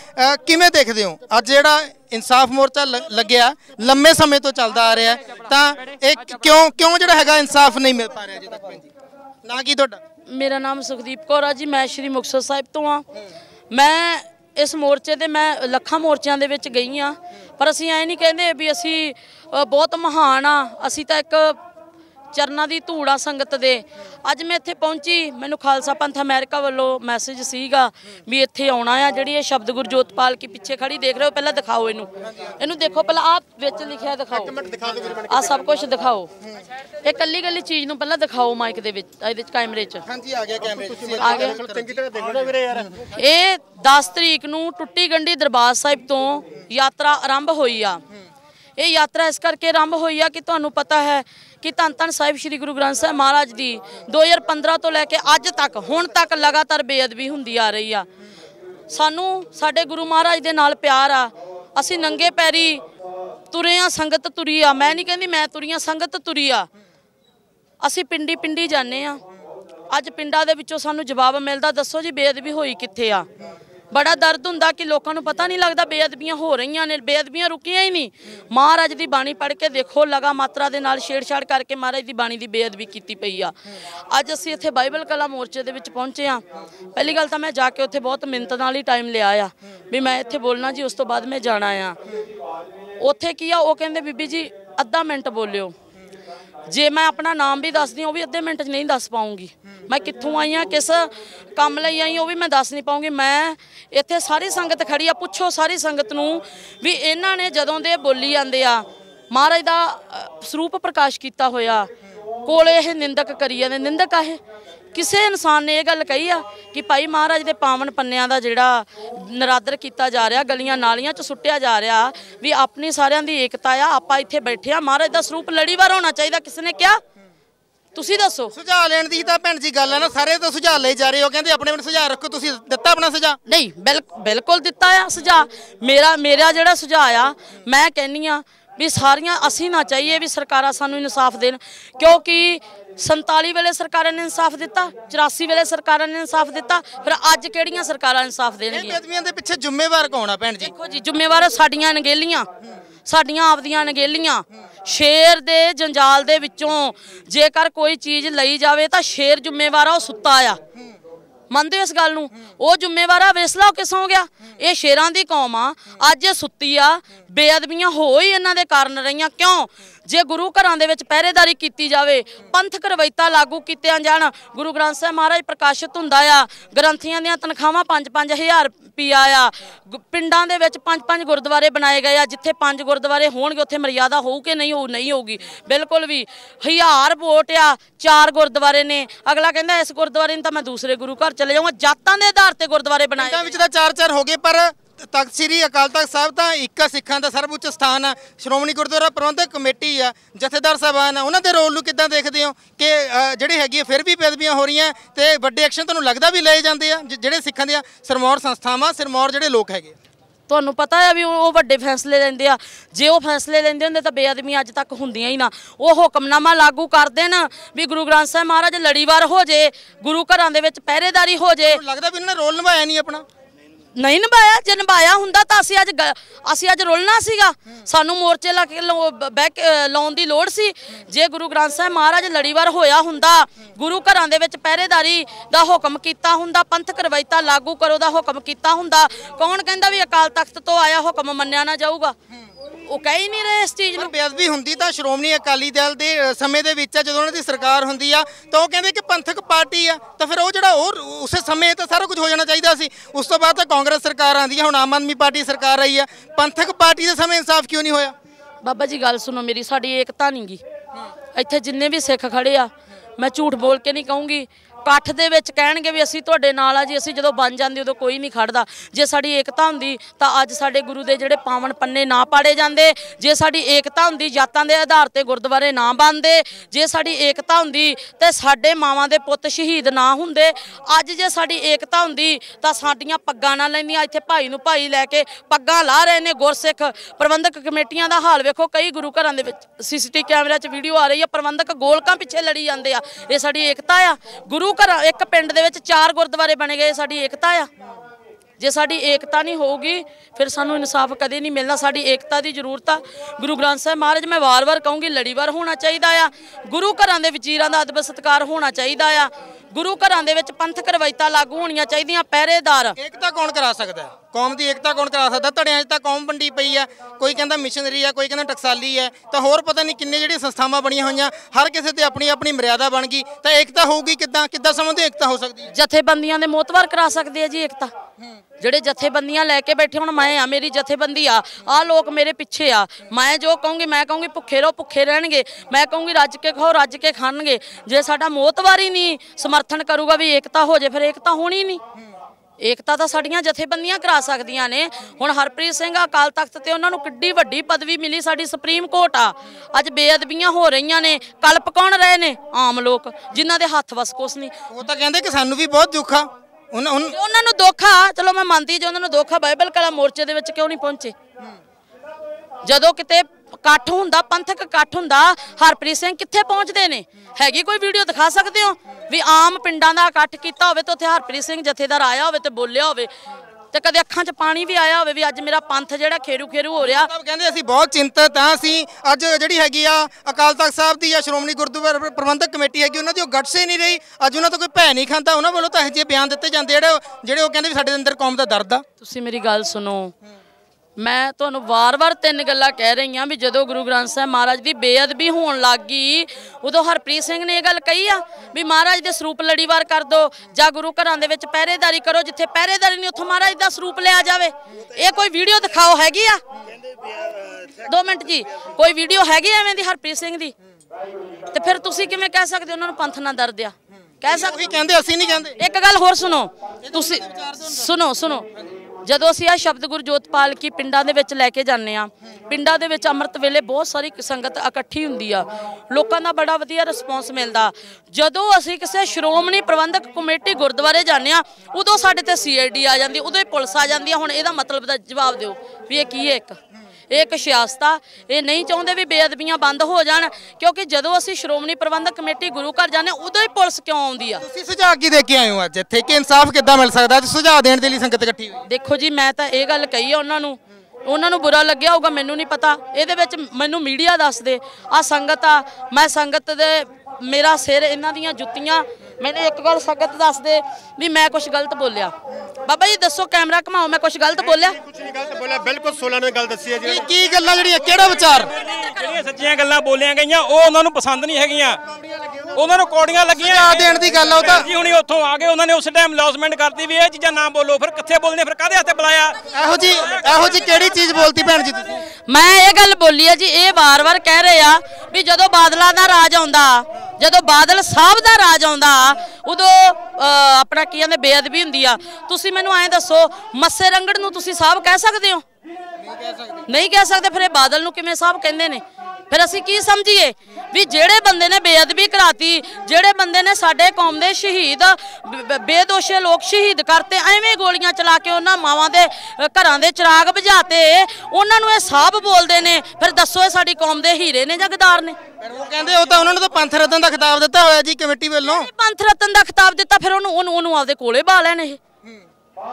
ਕਿਵੇਂ ਦੇਖਦੇ ਹੋ? ਅੱਜ ਜਿਹੜਾ ਇਨਸਾਫ ਮੋਰਚਾ ਲ- ਲੱਗਿਆ, ਲੰਮੇ ਸਮੇਂ ਤੋਂ ਚੱਲਦਾ ਆ ਰਿਹਾ, ਤਾਂ ਇਹ ਕਿਉਂ ਕਿਉਂ ਜਿਹੜਾ ਹੈਗਾ ਇਨਸਾਫ ਨਹੀਂ ਮਿਲ ਪਾ ਰਿਹਾ ਅਜੇ ਤੱਕ, ਭੈਣ ਜੀ? ਨਾ ਕੀ ਤੁਹਾਡਾ? ਮੇਰਾ ਨਾਮ ਸੁਖਦੀਪ ਕੌਰ ਆ ਜੀ, ਮੈਂ ਸ਼੍ਰੀ ਮੁਕਤਸਰ ਸਾਹਿਬ ਤੋਂ ਆ। ਮੈਂ ਇਸ ਮੋਰਚੇ ਤੇ ਮੈਂ ਲੱਖਾਂ ਮੋਰਚਿਆਂ ਦੇ ਵਿੱਚ ਗਈ ਆ। ਪਰ ਅਸੀਂ ਐ ਨਹੀਂ ਕਹਿੰਦੇ ਵੀ ਅਸੀਂ ਬਹੁਤ ਮਹਾਨ ਆ। ਅਸੀਂ ਤਾਂ ਇੱਕ ਚਰਨਾਂ ਦੀ ਧੂੜਾ ਸੰਗਤ ਦੇ। ਅੱਜ ਮੈਂ ਇੱਥੇ ਪਹੁੰਚੀ ਮੈਨੂੰ ਖਾਲਸਾ ਪੰਥ ਅਮਰੀਕਾ ਵੱਲੋਂ ਮੈਸੇਜ ਸੀਗਾ ਵੀ ਇੱਥੇ ਆਉਣਾ ਆ ਜਿਹੜੀ ਇਹ ਸ਼ਬਦ ਗੁਰਜੋਤਪਾਲ ਕੀ ਪਿੱਛੇ ਖੜੀ ਦੇਖ ਰਹੇ ਹੋ ਪਹਿਲਾਂ ਦਿਖਾਓ ਇਹਨੂੰ। ਇਹਨੂੰ ਦੇਖੋ ਪਹਿਲਾਂ ਆਹ ਵਿੱਚ ਲਿਖਿਆ ਦਿਖਾਓ। ਆ ਸਭ ਕੁਝ ਦਿਖਾਓ। ਇਹ ਕੱਲੀ ਕੱਲੀ ਚੀਜ਼ ਨੂੰ ਪਹਿਲਾਂ ਦਿਖਾਓ ਮਾਈਕ ਦੇ ਵਿੱਚ ਇਹਦੇ ਵਿੱਚ ਕੈਮਰੇ 'ਚ। ਹਾਂਜੀ ਆ ਗਿਆ ਕੈਮਰੇ ਆ ਗਿਆ। ਇਹ 10 ਤਰੀਕ ਨੂੰ ਟੁੱਟੀ ਗੰਢੀ ਦਰਬਾਰ ਸਾਹਿਬ ਤੋਂ ਯਾਤਰਾ ਆਰੰਭ ਹੋਈ ਆ। ਇਹ ਯਾਤਰਾ ਇਸ ਕਰਕੇ ਆਰੰਭ ਹੋਈ ਆ ਕਿ ਤੁਹਾਨੂੰ ਪਤਾ ਹੈ ਕਿ ਧੰਨ ਧੰਨ ਸਾਹਿਬ ਸ੍ਰੀ ਗੁਰੂ ਗ੍ਰੰਥ ਸਾਹਿਬ ਮਹਾਰਾਜ ਦੀ 2015 ਤੋਂ ਲੈ ਕੇ ਅੱਜ ਤੱਕ, ਹੁਣ ਤੱਕ ਲਗਾਤਾਰ ਬੇਅਦਬੀ ਹੁੰਦੀ ਆ ਰਹੀ ਆ। ਸਾਨੂੰ ਸਾਡੇ ਗੁਰੂ ਮਹਾਰਾਜ ਦੇ ਨਾਲ ਪਿਆਰ ਆ। ਅਸੀਂ ਨੰਗੇ ਪੈਰੀ ਤੁਰੇ ਆ, ਸੰਗਤ ਤੁਰੀ ਆ। ਮੈਂ ਨਹੀਂ ਕਹਿੰਦੀ ਮੈਂ ਤੁਰੀਆਂ ਸੰਗਤ ਤੁਰੀ ਆ। ਅਸੀਂ ਪਿੰਡੀ ਪਿੰਡੀ ਜਾਂਦੇ ਆ। ਅੱਜ ਪਿੰਡਾਂ ਦੇ ਵਿੱਚੋਂ ਸਾਨੂੰ ਜਵਾਬ ਮਿਲਦਾ, ਦੱਸੋ ਜੀ ਬੇਅਦਬੀ ਹੋਈ ਕਿੱਥੇ ਆ? ਬੜਾ ਦਰਦ ਹੁੰਦਾ ਕਿ ਲੋਕਾਂ ਨੂੰ ਪਤਾ ਨਹੀਂ ਲੱਗਦਾ ਬੇਅਦਬੀਆਂ ਹੋ ਰਹੀਆਂ ਨੇ, ਬੇਅਦਬੀਆਂ ਰੁਕੀਆਂ ਹੀ ਨਹੀਂ। ਮਹਾਰਾਜ ਦੀ ਬਾਣੀ ਪੜ੍ਹ ਕੇ ਦੇਖੋ, ਲਗਾ ਮਾਤਰਾ ਦੇ ਨਾਲ ਛੇੜਛਾੜ ਕਰਕੇ ਮਹਾਰਾਜ ਦੀ ਬਾਣੀ ਦੀ ਬੇਅਦਬੀ ਕੀਤੀ ਪਈ ਆ। ਅੱਜ ਅਸੀਂ ਇੱਥੇ ਬਾਈਬਲ ਕਲਾ ਮੋਰਚੇ ਦੇ ਵਿੱਚ ਪਹੁੰਚੇ ਆ ਪਹਿਲੀ ਗੱਲ ਤਾਂ ਮੈਂ ਜਾ ਕੇ ਉੱਥੇ ਬਹੁਤ ਮਿੰਤ ਨਾਲ ਹੀ ਟਾਈਮ ਲਿਆ ਆ ਵੀ ਮੈਂ ਇੱਥੇ ਬੋਲਣਾ ਜੀ, ਉਸ ਤੋਂ ਬਾਅਦ ਮੈਂ ਜਾਣਾ ਆ। ਉੱਥੇ ਕੀ ਆ, ਉਹ ਕਹਿੰਦੇ ਬੀਬੀ ਜੀ, ਅੱਧਾ ਮਿੰਟ ਬੋਲਿਓ। ਜੇ ਮੈਂ ਆਪਣਾ ਨਾਮ ਵੀ ਦੱਸਦੀ ਹਾਂ, ਉਹ ਵੀ ਅੱਧੇ ਮਿੰਟ 'ਚ ਨਹੀਂ ਦੱਸ ਪਾਉਂਗੀ। ਮੈਂ ਕਿੱਥੋਂ ਆਈ ਹਾਂ, ਕਿਸ ਕੰਮ ਲਈ ਆਈ ਉਹ ਵੀ ਮੈਂ ਦੱਸ ਨਹੀਂ ਪਾਉਂਗੀ। ਮੈਂ ਇੱਥੇ ਸਾਰੀ ਸੰਗਤ ਖੜੀ ਆ, ਪੁੱਛੋ ਸਾਰੀ ਸੰਗਤ ਨੂੰ ਵੀ ਇਹਨਾਂ ਨੇ ਜਦੋਂ ਦੇ ਬੋਲੀ ਜਾਂਦੇ ਆ, ਮਹਾਰਾਜ ਦਾ ਸਰੂਪ ਪ੍ਰਕਾਸ਼ ਕੀਤਾ ਹੋਇਆ, ਕੋਲੇ ਇਹ ਨਿੰਦਕ ਕਰੀ ਜਾਂਦੇ। ਨਿੰਦਕ ਆ ਇਹ? ਕਿਸੇ ਇਨਸਾਨ ਨੇ ਇਹ ਗੱਲ ਕਹੀ ਆ ਕਿ ਭਾਈ ਮਹਾਰਾਜ ਦੇ ਪਾਵਨ ਪੰਨਿਆਂ ਦਾ ਜਿਹੜਾ ਨਰਾਦਰ ਕੀਤਾ ਜਾ ਰਿਹਾ ਗਲੀਆਂ ਨਾਲੀਆਂ 'ਚ ਸੁੱਟਿਆ ਜਾ ਰਿਹਾ ਵੀ ਆਪਣੀ ਸਾਰਿਆਂ ਦੀ ਏਕਤਾ ਆ ਆਪਾਂ ਇੱਥੇ ਬੈਠੇ ਆ ਮਹਾਰਾਜ ਦਾ ਸਰੂਪ ਲੜੀਵਾਰ ਹੋਣਾ ਚਾਹੀਦਾ ਕਿਸੇ ਨੇ ਕਿਹਾ? ਤੁਸੀਂ ਦੱਸੋ। ਸੁਝਾਅ ਲੈਣ ਦੀ ਤਾਂ ਭੈਣ ਜੀ ਗੱਲ ਹੈ ਨਾ ਸਾਰੇ ਤਾਂ ਸੁਝਾਅ ਲਈ ਜਾ ਰਹੇ ਹੋ ਕਹਿੰਦੇ ਆਪਣੇ ਆਪਣੇ ਸੁਝਾਅ ਰੱਖੋ ਤੁਸੀਂ ਦਿੱਤਾ ਆਪਣਾ ਸੁਝਾਅ? ਨਹੀਂ ਬਿਲ- ਬਿਲਕੁਲ ਦਿੱਤਾ ਆ ਸੁਝਾਅ। ਮੇਰਾ ਮੇਰਾ ਜਿਹੜਾ ਸੁਝਾਅ ਆ ਮੈਂ ਕਹਿੰਨੀ ਆ ਵੀ ਸਾਰੀਆਂ ਅਸੀਂ ਨਾ ਚਾਹੀਏ ਵੀ ਸਰਕਾਰਾਂ ਸਾਨੂੰ ਇਨਸਾਫ ਦੇਣ। ਕਿਉਂਕਿ 47 ਵੇਲੇ ਸਰਕਾਰਾਂ ਨੇ ਇਨਸਾਫ ਦਿੱਤਾ 84 ਵੇਲੇ ਸਰਕਾਰਾਂ ਨੇ ਇਨਸਾਫ ਦਿੱਤਾ ਫਿਰ ਅੱਜ ਕਿਹੜੀਆਂ ਸਰਕਾਰਾਂ ਇਨਸਾਫ ਦੇਣਗੀਆਂ? ਬੇਦਮੀਆਂ ਦੇ ਪਿੱਛੇ ਜ਼ਿੰਮੇਵਾਰ ਕੌਣ ਆ ਭੈਣ ਜੀ? ਦੇਖੋ ਜੀ ਜ਼ਿੰਮੇਵਾਰ ਸਾਡੀਆਂ ਨਗੇਲੀਆਂ ਸਾਡੀਆਂ ਆਪਦੀਆਂ ਨਗੇਲੀਆਂ ਸ਼ੇਰ ਦੇ ਜੰਜਾਲ ਦੇ ਵਿੱਚੋਂ ਜੇਕਰ ਕੋਈ ਚੀਜ਼ ਲਈ ਜਾਵੇ ਤਾਂ ਸ਼ੇਰ ਜ਼ਿੰਮੇਵਾਰ ਆ ਉਹ ਸੁੱਤਾ ਆ। ਮੰਨਦੇ ਹੋ ਇਸ ਗੱਲ ਨੂੰ? ਉਹ ਜ਼ਿੰਮੇਵਾਰ ਆ, ਵੇਸਲਾ ਕਿਸ ਹੋ ਗਿਆ? ਇਹ ਸ਼ੇਰਾਂ ਦੀ ਕੌਮ ਆ। ਅੱਜ ਇਹ ਸੁੱਤੀ ਆ, ਬੇਅਦਬੀਆਂ ਹੋ ਹੀ ਇਹਨਾਂ ਦੇ ਕਾਰਨ ਰਹੀਆਂ। ਕਿਉਂ? ਜੇ ਗੁਰੂ ਘਰਾਂ ਦੇ ਵਿੱਚ ਪਹਿਰੇਦਾਰੀ ਕੀਤੀ ਜਾਵੇ ਪੰਥਕ ਰਵੈਤਾ ਲਾਗੂ ਕੀਤਿਆਂ ਜਾਣ ਗੁਰੂ ਗ੍ਰੰਥ ਸਾਹਿਬ ਮਹਾਰਾਜ ਪ੍ਰਕਾਸ਼ਿਤ ਹੁੰਦਾ ਆ ਗ੍ਰੰਥੀਆਂ ਦੀਆਂ ਤਨਖਾਹਾਂ 5-5000 ਰੁਪਿਆ ਆ ਪਿੰਡਾਂ ਦੇ ਵਿੱਚ 5-5 ਗੁਰਦੁਆਰੇ ਬਣਾਏ ਗਏ ਆ ਜਿੱਥੇ ਪੰਜ ਗੁਰਦੁਆਰੇ ਹੋਣਗੇ ਉੱਥੇ ਮਰਿਆਦਾ ਹੋਊ ਕਿ ਨਹੀਂ ਹੋਊ ਨਹੀਂ ਹੋਊਗੀ। ਬਿਲਕੁਲ ਵੀ ਹਜ਼ਾਰ ਵੋਟ ਆ ਚਾਰ ਗੁਰਦੁਆਰੇ ਨੇ। ਅਗਲਾ ਕਹਿੰਦਾ ਇਸ ਗੁਰਦੁਆਰੇ ਨੂੰ ਤਾਂ ਮੈਂ ਦੂਸਰੇ ਗੁਰੂ ਘਰ ਚਲੇ ਜਾਊਂਗਾ। ਜਾਤਾਂ ਦੇ ਆਧਾਰ ਤੇ ਗੁਰਦੁਆਰੇ ਬਣਾਏ ਪਿੰਡਾਂ ਵਿੱਚ ਤਾਂ ਚਾਰ ਚਾਰ ਹੋ ਗਏ ਪਰ ਤਖਤ ਸ੍ਰੀ ਅਕਾਲ ਤਖਤ ਸਾਹਿਬ ਤਾਂ ਇੱਕ ਸਿੱਖਾਂ ਦਾ ਸਰਵਉੱਚ ਸਥਾਨ ਆ। ਸ਼੍ਰੋਮਣੀ ਗੁਰਦੁਆਰਾ ਪ੍ਰਬੰਧਕ ਕਮੇਟੀ ਆ ਜਥੇਦਾਰ ਸਾਹਿਬਾਨ ਆ। ਉਹਨਾਂ ਦੇ ਰੋਲ ਨੂੰ ਕਿੱਦਾਂ ਦੇਖਦੇ ਹੋ ਕਿ ਜਿਹੜੇ ਹੈਗੀ ਫਿਰ ਵੀ ਬੇਦਬੀਆਂ ਹੋ ਰਹੀਆਂ ਤੇ ਵੱਡੇ ਐਕਸ਼ਨ ਤੁਹਾਨੂੰ ਲੱਗਦਾ ਵੀ ਲਏ ਜਾਂਦੇ ਆ? ਜਿਹੜੇ ਸਿੱਖਾਂ ਦੀਆਂ ਸਿਰਮੌਰ ਸੰਸਥਾਵਾਂ ਸਿਰਮੌਰ ਜਿਹੜੇ ਲੋਕ ਹੈਗੇ ਤੁਹਾਨੂੰ ਪਤਾ ਹੈ ਵੀ ਉਹ ਵੱਡੇ ਫੈਸਲੇ ਲੈਂਦੇ ਆ। ਜੇ ਉਹ ਫੈਸਲੇ ਲੈਂਦੇ ਹੁੰਦੇ ਤਾਂ ਬੇਅਦਬੀਆਂ ਅੱਜ ਤੱਕ ਹੁੰਦੀਆਂ ਹੀ ਨਾ। ਉਹ ਹੁਕਮਨਾਮਾ ਲਾਗੂ ਕਰ ਦੇਣ ਵੀ ਗੁਰੂ ਗ੍ਰੰਥ ਸਾਹਿਬ ਮਹਾਰਾਜ ਲੜੀਵਾਰ ਹੋ ਜੇ ਗੁਰੂ ਘਰਾਂ ਦੇ ਵਿੱਚ ਪਹਿਰੇਦਾਰੀ ਹੋ ਜੇ। ਲੱਗਦਾ ਵੀ ਇਹਨਾਂ ਨੇ ਰੋਲ ਨਿਭਾਇਆ ਨਹੀਂ ਆਪਣਾ। ਨਹੀਂ ਨਿਭਾਇਆ ਜੇ ਨਿਭਾਇਆ ਹੁੰਦਾ ਤਾਂ ਅਸੀਂ ਅੱਜ ਅਸੀਂ ਅੱਜ ਰੁਲਣਾ ਸੀਗਾ। ਸਾਨੂੰ ਮੋਰਚੇ ਲਾ ਕੇ ਲਓ- ਬਹਿ ਕੇ, ਲਾਉਣ ਦੀ ਲੋੜ ਸੀ। ਜੇ ਗੁਰੂ ਗ੍ਰੰਥ ਸਾਹਿਬ ਮਹਾਰਾਜ ਲੜੀਵਾਰ ਹੋਇਆ ਹੁੰਦਾ ਗੁਰੂ ਘਰਾਂ ਦੇ ਵਿੱਚ ਪਹਿਰੇਦਾਰੀ ਦਾ ਹੁਕਮ ਕੀਤਾ ਹੁੰਦਾ ਪੰਥਕ ਰਵਾਇਤਾਂ ਲਾਗੂ ਕਰੋ ਦਾ ਹੁਕਮ ਕੀਤਾ ਹੁੰਦਾ ਕੌਣ ਕਹਿੰਦਾ ਵੀ ਅਕਾਲ ਤਖਤ ਤੋਂ ਆਇਆ ਹੁਕਮ ਮੰਨਿਆ ਨਾ ਜਾਊਗਾ? ਉਹ ਕਹਿ ਹੀ ਨਹੀਂ ਰਹੇ ਇਸ ਚੀਜ਼ ਨੂੰ। ਬੇਅਦਬੀ ਹੁੰਦੀ ਤਾਂ ਸ਼੍ਰੋਮਣੀ ਅਕਾਲੀ ਦਲ ਦੇ ਸਮੇਂ ਦੇ ਵਿੱਚ ਆ ਜਦੋਂ ਉਹਨਾਂ ਦੀ ਸਰਕਾਰ ਹੁੰਦੀ ਆ ਤਾਂ ਉਹ ਕਹਿੰਦੇ ਕਿ ਪੰਥਕ ਪਾਰਟੀ ਆ। ਤਾਂ ਫਿਰ ਉਹ ਜਿਹੜਾ ਉਹ ਉਸੇ ਸਮੇਂ ਤਾਂ ਸਾਰਾ ਕੁਝ ਹੋ ਜਾਣਾ ਚਾਹੀਦਾ ਸੀ। ਉਸ ਤੋਂ ਬਾਅਦ ਤਾਂ ਕਾਂਗਰਸ ਸਰਕਾਰ ਆਂਦੀ ਆ ਹੁਣ ਆਮ ਆਦਮੀ ਪਾਰਟੀ ਸਰਕਾਰ ਆਈ ਆ। ਪੰਥਕ ਪਾਰਟੀ ਦੇ ਸਮੇਂ ਇਨਸਾਫ ਕਿਉਂ ਨਹੀਂ ਹੋਇਆ? ਬਾਬਾ ਜੀ ਗੱਲ ਸੁਣੋ ਮੇਰੀ ਸਾਡੀ ਏਕਤਾ ਨਹੀਂ ਗੀ ਇੱਥੇ ਜਿੰਨੇ ਵੀ ਸਿੱਖ ਖੜੇ ਆ ਮੈਂ ਝੂਠ ਬੋਲ ਕੇ ਨਹੀਂ ਕਹੂੰਗੀ ਇਕੱਠ ਦੇ ਵਿੱਚ ਕਹਿਣਗੇ ਵੀ ਅਸੀਂ ਤੁਹਾਡੇ ਨਾਲ ਆ ਜੀ, ਅਸੀਂ ਜਦੋਂ ਬਣ ਜਾਂਦੇ ਉਦੋਂ ਕੋਈ ਨਹੀਂ ਖੜਦਾ। ਜੇ ਸਾਡੀ ਏਕਤਾ ਹੁੰਦੀ ਤਾਂ ਅੱਜ ਸਾਡੇ ਗੁਰੂ ਦੇ ਜਿਹੜੇ ਪਾਵਨ ਪੰਨੇ ਨਾ ਪਾੜੇ ਜਾਂਦੇ। ਜੇ ਸਾਡੀ ਏਕਤਾ ਹੁੰਦੀ ਜਾਤਾਂ ਦੇ ਆਧਾਰ ਤੇ ਗੁਰਦੁਆਰੇ ਨਾ ਬਣਦੇ। ਜੇ ਸਾਡੀ ਏਕਤਾ ਹੁੰਦੀ ਤੇ ਸਾਡੇ ਮਾਵਾਂ ਦੇ ਪੁੱਤ ਸ਼ਹੀਦ ਨਾ ਹੁੰਦੇ। ਅੱਜ ਜੇ ਸਾਡੀ ਏਕਤਾ ਹੁੰਦੀ ਤਾਂ ਸਾਡੀਆਂ ਪੱਗਾਂ ਨਾ ਲੈਂਦੀਆਂ। ਇੱਥੇ ਭਾਈ ਨੂੰ ਭਾਈ ਲੈ ਕੇ ਪੱਗਾਂ ਲਾ ਰਹੇ ਨੇ ਗੁਰਸਿੱਖ। ਪ੍ਰਬੰਧਕ ਕਮੇਟੀਆਂ ਦਾ ਹਾਲ ਵੇਖੋ, ਕਈ ਗੁਰੂ ਘਰਾਂ ਦੇ ਵਿੱਚ ਸੀਸੀਟੀ ਕੈਮਰਿਆਂ 'ਚ ਵੀਡੀਓ ਆ ਰਹੀ ਹੈ ਪ੍ਰਬੰਧਕ ਗੋਲਕਾਂ ਪਿੱਛੇ ਲੜੀ ਜਾਂਦੇ ਆ। ਇਹ ਸਾਡੀ ਏਕਤਾ ਆ। ਗੁਰੂ ਘਰ ਇੱਕ ਪਿੰਡ ਦੇ ਵਿੱਚ ਚਾਰ ਗੁਰਦੁਆਰੇ ਬਣੇ ਗਏ, ਸਾਡੀ ਏਕਤਾ ਆ। ਜੇ ਸਾਡੀ ਏਕਤਾ ਨਹੀਂ ਹੋਊਗੀ, ਫਿਰ ਸਾਨੂੰ ਇਨਸਾਫ ਕਦੇ ਨਹੀਂ ਮਿਲਣਾ। ਸਾਡੀ ਏਕਤਾ ਦੀ ਜ਼ਰੂਰਤ ਆ। ਗੁਰੂ ਗ੍ਰੰਥ ਸਾਹਿਬ ਮਹਾਰਾਜ, ਮੈਂ ਵਾਰ-ਵਾਰ ਕਹੂੰਗੀ, ਲੜੀਵਾਰ ਹੋਣਾ ਚਾਹੀਦਾ ਆ। ਗੁਰੂ ਘਰਾਂ ਦੇ ਵਜ਼ੀਰਾਂ ਦਾ ਅਦਬ ਸਤਕਾਰ ਹੋਣਾ ਚਾਹੀਦਾ ਆ। ਗੁਰੂ ਘਰਾਂ ਦੇ ਵਿੱਚ ਪੰਥਕ ਰਵਾਇਤਾਂ ਲਾਗੂ ਹੋਣੀਆਂ ਚਾਹੀਦੀਆਂ ਪਹਿਰੇਦਾਰ। ਏਕਤਾ ਕੌਣ ਕਰਾ ਸਕਦਾ ਹੈ? ਕੌਮ ਦੀ ਏਕਤਾ ਕੌਣ ਕਰਾ ਸਕਦਾ? ਧੜਿਆਂ 'ਚ ਤਾਂ ਕੌਮ ਵੰਡੀ ਪਈ ਆ ਕੋਈ ਕਹਿੰਦਾ ਮਿਸ਼ਨਰੀ ਆ ਕੋਈ ਕਹਿੰਦਾ ਟਕਸਾਲੀ ਹੈ। ਤਾਂ ਹੋਰ ਪਤਾ ਨਹੀਂ ਕਿੰਨੇ ਜਿਹੜੀਆਂ ਸੰਸਥਾਵਾਂ ਬਣੀਆਂ ਹੋਈਆਂ ਹਰ ਕਿਸੇ ਤੇ ਆਪਣੀ ਆਪਣੀ ਮਰਿਆਦਾ ਬਣ ਗਈ। ਤਾਂ ਏਕਤਾ ਹੋਊਗੀ ਕਿੱਦਾਂ? ਕਿੱਦਾਂ ਸਮਝਦੇ ਹੋ ਏਕਤਾ ਹੋ ਸਕਦੀ ਹੈ? ਜਥੇਬੰਦੀਆਂ ਦੇ ਮੋਤਵਰ ਕਰਾ ਸਕਦੇ ਆ ਜੀ ਏਕਤਾ। ਜਿਹੜੇ ਜਥੇਬੰਦੀਆਂ ਲੈ ਕੇ ਬੈਠੇ ਹੁਣ ਮੈਂ ਆ, ਮੇਰੀ ਜਥੇਬੰਦੀ ਆ ਆ ਲੋਕ ਮੇਰੇ ਪਿੱਛੇ ਆ। ਮੈਂ ਜੋ ਕਹੂੰਗੀ, ਮੈਂ ਕਹੂੰਗੀ ਭੁੱਖੇ ਰਹੋ, ਭੁੱਖੇ ਰਹਿਣਗੇ। ਮੈਂ ਕਹੂੰਗੀ, ਰੱਜ ਕੇ ਖਾਓ, ਰੱਜ ਕੇ ਖਾਣਗੇ। ਜੇ ਸਾਡਾ ਮੋਤਵਾਰ ਨਹੀਂ ਸਮਰਥਨ ਕਰੂਗਾ ਵੀ ਏਕਤਾ ਹੋ ਜੇ, ਫਿਰ ਏਕਤਾ ਹੋਣੀ ਨਹੀਂ। ਏਕਤਾ ਤਾਂ ਸਾਡੀਆਂ ਜਥੇਬੰਦੀਆਂ ਕਰਾ ਸਕਦੀਆਂ ਨੇ। ਹੁਣ ਹਰਪ੍ਰੀਤ ਸਿੰਘ ਅਕਾਲ ਤਖਤ ਤੇ ਉਹਨਾਂ ਨੂੰ ਕਿੱਡੀ ਵੱਡੀ ਪਦਵੀ ਮਿਲੀ ਸਾਡੀ ਸੁਪਰੀਮ ਕੋਰਟ ਆ। ਅੱਜ ਬੇਅਦਬੀਆਂ ਹੋ ਰਹੀਆਂ ਨੇ, ਕਲਪ ਕੌਣ ਰਹੇ ਨੇ? ਆਮ ਲੋਕ, ਜਿਨ੍ਹਾਂ ਦੇ ਹੱਥ ਵਸ ਕੁਛ ਨਹੀਂ। ਉਹ ਤਾਂ ਕਹਿੰਦੇ ਕਿ ਸਾਨੂੰ ਵੀ ਬਹੁਤ ਦੁੱਖ ਆ। ਉਹਨਾਂ ਉਹਨਾਂ- ਨੂੰ ਦੁੱਖ ਚਲੋ ਮੈਂ ਮੰਨਦੀ ਜੇ ਉਹਨਾਂ ਨੂੰ ਦੁੱਖ ਬਾਈਬਲ ਕਲਾ ਮੋਰਚੇ ਦੇ ਵਿੱਚ ਕਿਉਂ ਨਹੀਂ ਪਹੁੰਚੇ? ਜਦੋਂ ਕਿਤੇ ਇਕੱਠ ਹੁੰਦਾ, ਪੰਥਕ ਇਕੱਠ ਹੁੰਦਾ, ਹਰਪ੍ਰੀਤ ਸਿੰਘ ਕਿੱਥੇ ਪਹੁੰਚਦੇ ਨੇ? ਹੈਗੀ ਕੋਈ ਵੀਡੀਓ ਦਿਖਾ ਸਕਦੇ ਹੋ? ਵੀ ਆਮ ਪਿੰਡਾਂ ਦਾ ਇਕੱਠ ਕੀਤਾ ਹੋਵੇ ਤੇ ਉੱਥੇ ਹਰਪ੍ਰੀਤ ਸਿੰਘ ਜਥੇਦਾਰ ਆਇਆ ਹੋਵੇ ਤੇ ਬੋਲਿਆ ਹੋਵੇ। ਤੇ ਕਦੇ ਅੱਖਾਂ 'ਚ ਪਾਣੀ ਵੀ ਆਇਆ ਹੋਵੇ ਵੀ ਅੱਜ ਮੇਰਾ ਪੰਥ ਜਿਹੜਾ ਖੇਰੂ ਖੇਰੂ ਹੋ ਰਿਹਾ। ਸਾਹਿਬ ਕਹਿੰਦੇ ਅਸੀਂ ਬਹੁਤ ਚਿੰਤਤ ਹਾਂ ਅਸੀਂ ਅੱਜ ਜਿਹੜੀ ਹੈਗੀ ਆ ਅਕਾਲ ਤਖਤ ਸਾਹਿਬ ਦੀ ਜਾਂ ਸ਼੍ਰੋਮਣੀ ਗੁਰਦੁਆਰਾ ਪ੍ਰ- ਪ੍ਰਬੰਧਕ ਕਮੇਟੀ ਹੈਗੀ ਉਹਨਾਂ ਦੀ ਉਹ ਗੱਟਸੇ ਨਹੀਂ ਰਹੀ। ਅੱਜ ਉਹਨਾਂ ਤੋਂ ਕੋਈ ਭੈ ਨਹੀਂ ਖਾਂਦਾ ਉਹਨਾਂ ਵੱਲੋਂ ਤਾਂ ਇਹੋ ਜਿਹੇ ਬਿਆਨ ਦਿੱਤੇ ਜਾਂਦੇ ਜਿਹੜੇ ਜਿਹੜੇ ਉਹ ਕਹਿੰਦੇ ਵੀ ਸਾਡੇ ਅੰਦਰ ਕੌਮ ਦਾ ਦਰਦ ਆ। ਤੁਸੀਂ ਮੇਰੀ ਗੱਲ ਸੁਣੋ। ਮੈਂ ਤੁਹਾਨੂੰ ਵਾਰ-ਵਾਰ ਤਿੰਨ ਗੱਲਾਂ ਕਹਿ ਰਹੀ ਹਾਂ ਵੀ ਜਦੋਂ ਗੁਰੂ ਗ੍ਰੰਥ ਸਾਹਿਬ ਮਹਾਰਾਜ ਦੀ ਬੇਅਦਬੀ ਹੋਣ ਲੱਗੀ ਉਦੋਂ ਹਰਪ੍ਰੀਤ ਸਿੰਘ ਨੇ ਇਹ ਗੱਲ ਕਹੀ ਆ ਵੀ ਮਹਾਰਾਜ ਦੇ ਸਰੂਪ ਲੜੀਵਾਰ ਕਰ ਦੋ ਜਾਂ ਗੁਰੂ ਘਰਾਂ ਦੇ ਵਿੱਚ ਪਹਿਰੇਦਾਰੀ ਕਰੋ ਜਿੱਥੇ ਪਹਿਰੇਦਾਰੀ ਨਹੀਂ ਉੱਥੋਂ ਮਹਾਰਾਜ ਦਾ ਸਰੂਪ ਲਿਆ ਜਾਵੇ। ਇਹ ਕੋਈ ਵੀਡੀਓ ਦਿਖਾਓ ਹੈਗੀ ਆ? ਦੋ ਮਿੰਟ ਜੀ ਕੋਈ ਵੀਡੀਓ ਹੈਗੀ ਐਵੇਂ ਦੀ ਹਰਪ੍ਰੀਤ ਸਿੰਘ ਦੀ? ਤੇ ਫਿਰ ਤੁਸੀਂ ਕਿਵੇਂ ਕਹਿ ਸਕਦੇ ਉਹਨਾਂ ਨੂੰ ਪੰਥ ਨਾਲ ਦਰਦ ਆ? ਕਹਿ ਸਕਦੇ ਕਹਿੰਦੇ ਅਸੀਂ ਨਹੀਂ ਕਹਿੰਦੇ। ਇੱਕ ਗੱਲ ਹੋਰ ਸੁਣੋ। ਤੁਸੀਂ ਸੁਣੋ ਸੁਣੋ। ਜਦੋਂ ਅਸੀਂ ਆ ਸ਼ਬਦ ਗੁਰੂ ਜੋਤਪਾਲ ਕੀ ਪਿੰਡਾਂ ਦੇ ਵਿੱਚ ਲੈ ਕੇ ਜਾਂਦੇ ਆ ਪਿੰਡਾਂ ਦੇ ਵਿੱਚ ਅੰਮ੍ਰਿਤ ਵੇਲੇ ਬਹੁਤ ਸਾਰੀ ਸੰਗਤ ਇਕੱਠੀ ਹੁੰਦੀ ਆ। ਲੋਕਾਂ ਦਾ ਬੜਾ ਵਧੀਆ ਰਿਸਪੌਂਸ ਮਿਲਦਾ। ਜਦੋਂ ਅਸੀਂ ਕਿਸੇ ਸ਼੍ਰੋਮਣੀ ਪ੍ਰਬੰਧਕ ਕਮੇਟੀ ਗੁਰਦੁਆਰੇ ਜਾਂਦੇ ਆ ਉਦੋਂ ਸਾਡੇ ਤੇ ਸੀਆਈਡੀ ਆ ਜਾਂਦੀ, ਉਦੋਂ ਹੀ ਪੁਲਿਸ ਆ ਜਾਂਦੀ ਆ। ਹੁਣ ਇਹਦਾ ਮਤਲਬ ਦਾ ਜਵਾਬ ਦਿਓ ਵੀ ਇਹ ਕੀ ਹੈ ਇੱਕ? ਇਹ ਇੱਕ ਸਿਆਸਤਾ। ਇਹ ਨਹੀਂ ਚਾਹੁੰਦੇ ਵੀ ਬੇਅਦਬੀਆਂ ਬੰਦ ਹੋ ਜਾਣ ਕਿਉਂਕਿ ਜਦੋਂ ਅਸੀਂ ਸ਼੍ਰੋਮਣੀ ਪ੍ਰਬੰਧਕ ਕਮੇਟੀ ਗੁਰੂ ਘਰ ਜਾਂਦੇ ਉਦੋਂ ਹੀ ਪੁਲਿਸ ਕਿਉਂ ਆਉਂਦੀ ਆ? ਤੁਸੀਂ ਸੁਝਾਅ ਕੀ ਦੇ ਕੇ ਆਏ ਹੋ ਅੱਜ ਇੱਥੇ? ਕਿ ਇਨਸਾਫ ਕਿੱਦਾਂ ਮਿਲ ਸਕਦਾ? ਅੱਜ ਸੁਝਾਅ ਦੇਣ ਦੇ ਲਈ ਸੰਗਤ ਇਕੱਠੀ ਹੋਈ। ਦੇਖੋ ਜੀ ਮੈਂ ਤਾਂ ਇਹ ਗੱਲ ਕਹੀ ਆ ਉਹਨਾਂ ਨੂੰ। ਉਹਨਾਂ ਨੂੰ ਬੁਰਾ ਲੱਗਿਆ ਹੋਊਗਾ ਮੈਨੂੰ ਨਹੀਂ ਪਤਾ। ਇਹਦੇ ਵਿੱਚ ਮੈਨੂੰ ਮੀਡੀਆ ਦੱਸ ਦੇ। ਆ ਸੰਗਤ ਆ ਮੈਂ ਸੰਗਤ ਦੇ ਮੇਰਾ ਸਿਰ ਇਹਨਾਂ ਦੀਆਂ ਜੁੱਤੀਆਂ ਮੈਨੂੰ ਇੱਕ ਗੱਲ ਸੰਗਤ ਦੱਸ ਦੇ ਵੀ ਮੈਂ ਕੁਝ ਗਲਤ ਬੋਲਿਆ। ਬਾਬਾ ਜੀ ਦੱਸੋ ਕੈਮਰਾ ਘਮਾਓ ਮੈਂ ਕੁਝ ਗਲਤ ਬੋਲਿਆ? ਕੁਝ ਨਹੀਂ ਗਲਤ ਬੋਲਿਆ ਬਿਲਕੁਲ 16 ਨੇ ਗੱਲ ਦੱਸੀ ਹੈ ਜੀ। ਕੀ ਕੀ ਗੱਲਾਂ ਜਿਹੜੀਆਂ ਕਿਹੜਾ ਵਿਚਾਰ? ਜਿਹੜੀਆਂ ਸੱਚੀਆਂ ਗੱਲਾਂ ਬੋਲੀਆਂ ਗਈਆਂ ਉਹ ਉਹਨਾਂ ਨੂੰ ਪਸੰਦ ਨਹੀਂ ਹੈਗੀਆਂ। ਉਹਨਾਂ ਨੂੰ ਕੋੜੀਆਂ ਲੱਗੀਆਂ। ਸੁਝਾਅ ਦੇਣ ਦੀ ਗੱਲ ਆ ਉਹ ਤਾਂ। ਜੀ ਹੁਣੀ ਉੱਥੋਂ ਆ ਗਏ ਉਹਨਾਂ ਨੇ ਉਸ ਟਾਈਮ ਲੌਸਮੈਂਟ ਕਰਤੀ ਵੀ ਇਹ ਚੀਜ਼ਾਂ ਨਾ ਬੋਲੋ ਫਿਰ ਕਿੱਥੇ ਬੋਲਣੇ ਫਿਰ ਕਾਹਦੇ ਹੱਥੇ ਬੁਲਾਇਆ? ਇਹੋ ਜੀ ਇਹੋ ਜੀ ਕਿਹੜੀ ਚੀਜ਼ ਬੋਲਤੀ ਭੈਣ ਜੀ ਤੁਸੀਂ? ਮੈਂ ਇਹ ਗੱਲ ਬੋਲੀ ਆ ਜੀ ਇਹ ਵਾਰ-ਵਾਰ ਕਹਿ ਰਹੇ ਆ ਵੀ ਜਦੋਂ ਬਾਦਲਾਂ ਦਾ ਰਾਜ ਆਉਂਦਾ ਜਦੋਂ ਬਾਦਲ ਸਾਹਿਬ ਦਾ ਰਾਜ ਆਉਂਦਾ ਉਦੋਂ ਅਹ, ਆਪਣਾ ਕੀ ਕਹਿੰਦੇ ਬੇਅਦਬੀ ਹੁੰਦੀ ਆ। ਤੁਸੀਂ ਮੈਨੂੰ ਐਂ ਦੱਸੋ ਮੱਸੇ ਰੰਗੜ ਨੂੰ ਤੁਸੀਂ ਸਾਹਿਬ ਕਹਿ ਸਕਦੇ ਹੋ? ਨਹੀਂ ਕਹਿ ਸਕਦੇ ਫਿਰ ਇਹ ਬਾਦਲ ਨੂੰ ਕਿਵੇਂ ਸਾਹਿਬ ਕਹਿੰਦੇ ਨੇ? ਫਿਰ ਅਸੀਂ ਕੀ ਸਮਝੀਏ ਵੀ ਜਿਹੜੇ ਬੰਦੇ ਨੇ ਬੇਅਦਬੀ ਕਰਾਤੀ ਜਿਹੜੇ ਬੰਦੇ ਨੇ ਸਾਡੇ ਕੌਮ ਦੇ ਸ਼ਹੀਦ ਬੇਦੋਸ਼ੇ ਲੋਕ ਸ਼ਹੀਦ ਕਰਤੇ ਐਵੇਂ ਗੋਲੀਆਂ ਚਲਾ ਕੇ ਉਹਨਾਂ ਮਾਵਾਂ ਦੇ ਘਰਾਂ ਦੇ ਚਿਰਾਗ ਬੁਝਾਤੇ ਉਹਨਾਂ ਨੂੰ ਇਹ ਸਾਹਿਬ ਬੋਲਦੇ ਨੇ। ਫਿਰ ਦੱਸੋ ਇਹ ਸਾਡੀ ਕੌਮ ਦੇ ਹੀਰੇ ਨੇ ਜਾਂ ਗਦਾਰ ਨੇ? ਉਹ ਕਹਿੰਦੇ ਉਹ ਤਾਂ ਉਹਨਾਂ ਨੂੰ ਤਾਂ ਪੰਥ ਰਤਨ ਦਾ ਖਿਤਾਬ ਦਿੱਤਾ ਹੋਇਆ ਜੀ ਕਮੇਟੀ ਵੱਲੋਂ। ਪੰਥ ਰਤਨ ਦਾ ਖਿਤਾਬ ਦਿੱਤਾ ਫਿਰ ਉਹਨੂੰ ਉਹਨੂੰ ਉਹਨੂੰ ਆਪਦੇ ਕੋਲੇ ਬਾ ਲੈਣ ਇਹ।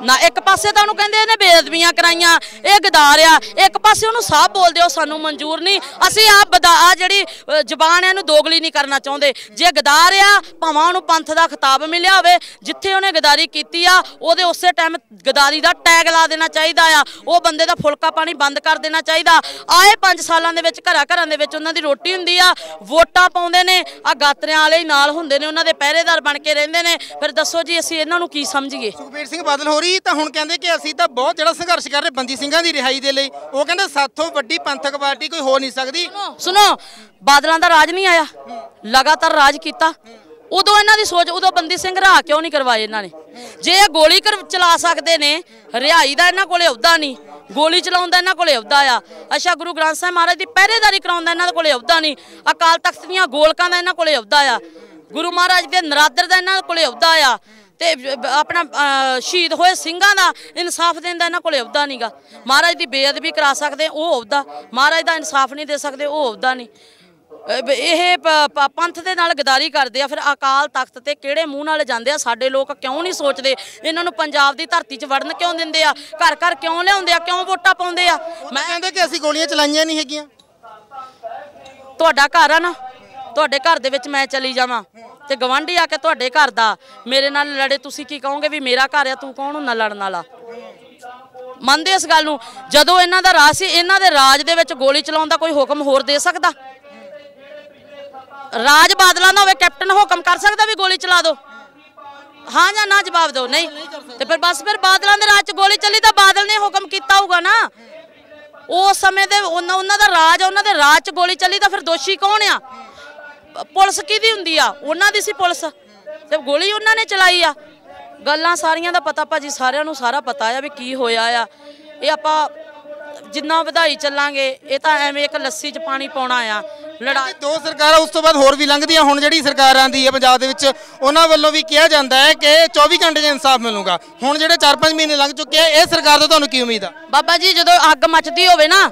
ਨਾ ਇੱਕ ਪਾਸੇ ਤਾਂ ਉਹਨੂੰ ਕਹਿੰਦੇ ਇਹਨੇ ਬੇਅਦਬੀਆਂ ਕਰਾਈਆਂ ਇਹ ਗਦਾਰ ਆ। ਇੱਕ ਪਾਸੇ ਉਹਨੂੰ ਸਾਹ ਬੋਲਦੇ ਹੋ ਸਾਨੂੰ ਮਨਜ਼ੂਰ ਨਹੀਂ। ਅਸੀਂ ਆ ਬਦਾ ਆ ਜਿਹੜੀ ਅ, ਜ਼ਬਾਨ ਹੈ ਇਹਨੂੰ ਦੋਗਲੀ ਨਹੀਂ ਕਰਨਾ ਚਾਹੁੰਦੇ। ਜੇ ਗਦਾਰ ਆ ਭਾਵਾਂ ਉਹਨੂੰ ਪੰਥ ਦਾ ਖਿਤਾਬ ਮਿਲਿਆ ਹੋਵੇ ਜਿੱਥੇ ਉਹਨੇ ਗਦਾਰੀ ਕੀਤੀ ਆ ਉਹਦੇ ਉਸੇ ਟਾਈਮ ਗਦਾਰੀ ਦਾ ਟੈਗ ਲਾ ਦੇਣਾ ਚਾਹੀਦਾ ਆ। ਉਹ ਬੰਦੇ ਦਾ ਫੁਲਕਾ ਪਾਣੀ ਬੰਦ ਕਰ ਦੇਣਾ ਚਾਹੀਦਾ। ਆਏ 5 ਸਾਲਾਂ ਦੇ ਵਿੱਚ ਘਰਾਂ ਘਰਾਂ ਦੇ ਵਿੱਚ ਉਹਨਾਂ ਦੀ ਰੋਟੀ ਹੁੰਦੀ ਆ ਵੋਟਾਂ ਪਾਉਂਦੇ ਨੇ ਆ ਗਾਤਰਿਆਂ ਵਾਲੇ ਹੀ ਨਾਲ ਹੁੰਦੇ ਨੇ ਉਹਨਾਂ ਦੇ ਪਹਿਰੇਦਾਰ ਬਣ ਕੇ ਰਹਿੰਦੇ ਨੇ। ਫਿਰ ਦੱਸੋ ਜੀ ਅਸੀਂ ਇਹਨਾਂ ਨੂੰ ਕੀ ਸਮਝੀਏ? ਸੁਖਬੀਰ ਸਿੰਘ ਬਾਦਲ ਹੋ ਤਾਂ ਹੁਣ ਕਹਿੰਦੇ ਕਿ ਅਸੀਂ ਤਾਂ ਬਹੁਤ ਜਿਹੜਾ ਸੰਘਰਸ਼ ਕਰ ਰਹੇ ਬੰਦੀ ਸਿੰਘਾਂ ਦੀ ਰਿਹਾਈ ਦੇ ਲਈ। ਉਹ ਕਹਿੰਦੇ ਸਾਥੋਂ ਵੱਡੀ ਪੰਥਕ ਪਾਰਟੀ ਕੋਈ ਹੋ ਨਹੀਂ ਸਕਦੀ। ਸੁਣੋ ਬਾਦਲਾਂ ਦਾ ਰਾਜ ਨਹੀਂ ਆਇਆ। ਲਗਾਤਾਰ ਰਾਜ ਕੀਤਾ। ਉਦੋਂ ਇਹਨਾਂ ਦੀ ਸੋਚ, ਉਦੋਂ ਬੰਦੀ ਸਿੰਘ ਰਾਹ ਕਿਉਂ ਨਹੀਂ ਕਰਵਾਏ ਇਹਨਾਂ ਨੇ? ਜੇ ਇਹ ਗੋਲੀ ਕਰ, ਚਲਾ ਸਕਦੇ ਨੇ, ਰਿਹਾਈ ਦਾ ਇਹਨਾਂ ਕੋਲੇ ਅਹੁਦਾ ਨਹੀਂ। ਗੋਲੀ ਚਲਾਉਣ ਦਾ ਇਹਨਾਂ ਕੋਲੇ ਅਹੁਦਾ ਆ। ਅੱਛਾ, ਗੁਰੂ ਗ੍ਰੰਥ ਸਾਹਿਬ ਮਹਾਰਾਜ ਦੀ ਪਹਿਰੇਦਾਰੀ ਕਰਾਉਣ ਦਾ ਇਹਨਾਂ ਦੇ ਕੋਲੇ ਅਹੁਦਾ ਨਹੀਂ। ਅਕਾਲ ਤਖਤ ਦੀਆਂ ਗੋਲਕਾਂ ਦਾ ਇਹਨਾਂ ਕੋਲੇ ਅਹੁਦਾ ਆ। ਗੁਰੂ ਮਹਾਰਾਜ ਦੇ ਨਰਾਦਰ ਦਾ ਇਹਨਾਂ ਕੋਲੇ ਅਹੁਦਾ ਆ। ਤੇ ਆਪਣਾ ਸ਼ਹੀਦ ਹੋਏ ਸਿੰਘਾਂ ਦਾ ਇਨਸਾਫ ਦੇਣ ਦਾ ਇਹਨਾਂ ਕੋਲੇ ਅਹੁਦਾ ਨਹੀਂਗਾ ਮਹਾਰਾਜ ਦੀ ਬੇਅਦਬੀ ਕਰਾ ਸਕਦੇ ਉਹ ਅਹੁਦਾ। ਮਹਾਰਾਜ ਦਾ ਇਨਸਾਫ ਨਹੀਂ ਦੇ ਸਕਦੇ ਉਹ ਅਹੁਦਾ ਨਹੀਂ। ਇਹ ਪੰਥ ਦੇ ਨਾਲ ਗਦਾਰੀ ਕਰਦੇ ਆ ਫਿਰ ਅਕਾਲ ਤਖਤ ਤੇ ਕਿਹੜੇ ਮੂੰਹ ਨਾਲ ਜਾਂਦੇ ਆ? ਸਾਡੇ ਲੋਕ ਕਿਉਂ ਨਹੀਂ ਸੋਚਦੇ? ਇਹਨਾਂ ਨੂੰ ਪੰਜਾਬ ਦੀ ਧਰਤੀ 'ਚ ਵੜਨ ਕਿਉਂ ਦਿੰਦੇ ਆ? ਘਰ ਘਰ ਕਿਉਂ ਲਿਆਉਂਦੇ ਆ? ਕਿਉਂ ਵੋਟਾਂ ਪਾਉਂਦੇ ਆ? ਮੈਂ ਕਹਿੰਦੇ ਕਿ ਅਸੀਂ ਗੋਲੀਆਂ ਚਲਾਈਆਂ ਨਹੀਂ ਹੈਗੀਆਂ। ਤੁਹਾਡਾ ਘਰ ਆ ਨਾ? ਤੁਹਾਡੇ ਘਰ ਦੇ ਵਿੱਚ ਮੈਂ ਚਲੀ ਜਾਵਾਂ। ਤੇ ਗਵਾਂਢੀ ਆ ਕੇ ਤੁਹਾਡੇ ਘਰ ਦਾ, ਮੇਰੇ ਨਾਲ ਲੜੇ, ਤੁਸੀਂ ਕੀ ਕਹੋਗੇ ਵੀ ਮੇਰਾ ਘਰ ਆ, ਤੂੰ ਕੌਣ ਹੁੰਦਾ ਲੜਨ ਵਾਲਾ? ਮੰਨਦੇ ਇਸ ਗੱਲ ਨੂੰ? ਜਦੋਂ ਇਹਨਾਂ ਦਾ ਰਾਜ ਸੀ, ਇਹਨਾਂ ਦੇ ਰਾਜ ਦੇ ਵਿੱਚ ਗੋਲੀ ਚਲਾਉਣ ਦਾ ਕੋਈ ਹੁਕਮ ਹੋਰ ਦੇ ਸਕਦਾ? ਰਾਜ ਬਾਦਲਾਂ ਦਾ ਹੋਵੇ, ਕੈਪਟਨ ਹੁਕਮ ਕਰ ਸਕਦਾ ਵੀ ਗੋਲੀ ਚਲਾ ਦਿਓ ਹਾਂ ਜਾਂ ਨਾ ਜਵਾਬ ਦਿਓ, ਨਹੀਂ? ਤੇ ਫਿਰ ਬਸ ਫਿਰ ਬਾਦਲਾਂ ਦੇ ਰਾਜ 'ਚ ਗੋਲੀ ਚੱਲੀ ਤਾਂ ਬਾਦਲ ਨੇ ਹੁਕਮ ਕੀਤਾ ਹੋਊਗਾ ਨਾ। ਉਸ ਸਮੇਂ ਦੇ ਉਹਨਾਂ ਦਾ ਰਾਜ, ਉਹਨਾਂ ਦੇ ਰਾਜ 'ਚ ਗੋਲੀ ਚੱਲੀ ਤਾਂ ਫਿਰ ਦੋਸ਼ੀ ਕੌਣ ਆ? ਪੁਲਿਸ ਕਿਹਦੀ ਹੁੰਦੀ ਆ? ਉਹਨਾਂ ਦੀ ਸੀ ਪੁਲਿਸ। ਤੇ ਗੋਲੀ ਉਹਨਾਂ ਨੇ ਚਲਾਈ ਆ। ਗੱਲਾਂ ਸਾਰੀਆਂ ਦਾ ਪਤਾ ਭਾਜੀ ਸਾਰਿਆਂ ਨੂੰ ਸਾਰਾ ਪਤਾ ਆ ਵੀ ਕੀ ਹੋਇਆ ਆ। ਇਹ ਆਪਾਂ ਜਿੰਨਾ ਵਧਾਈ ਚੱਲਾਂਗੇ ਇਹ ਤਾਂ ਐਵੇਂ ਇੱਕ ਲੱਸੀ 'ਚ ਪਾਣੀ ਪਾਉਣਾ ਆ। ਲੜਾ ਦੋ ਸਰਕਾਰਾਂ ਉਸ ਤੋਂ ਬਾਅਦ ਹੋਰ ਵੀ ਲੰਘਦੀਆਂ ਹੁਣ ਜਿਹੜੀ ਸਰਕਾਰ ਆਂਦੀ ਹੈ ਪੰਜਾਬ ਦੇ ਵਿੱਚ ਉਹਨਾਂ ਵੱਲੋਂ ਵੀ ਕਿਹਾ ਜਾਂਦਾ ਹੈ ਕਿ 24 ਘੰਟੇ 'ਚ ਇਨਸਾਫ ਮਿਲੂਗਾ। ਹੁਣ ਜਿਹੜੇ 4-5 ਮਹੀਨੇ ਲੰਘ ਚੁੱਕੇ ਆ ਇਹ ਸਰਕਾਰ ਤੋਂ ਤੁਹਾਨੂੰ ਕੀ ਉਮੀਦ ਆ? ਬਾਬਾ ਜੀ ਜਦੋਂ ਅੱਗ ਮੱਚਦੀ ਹੋਵੇ ਨਾ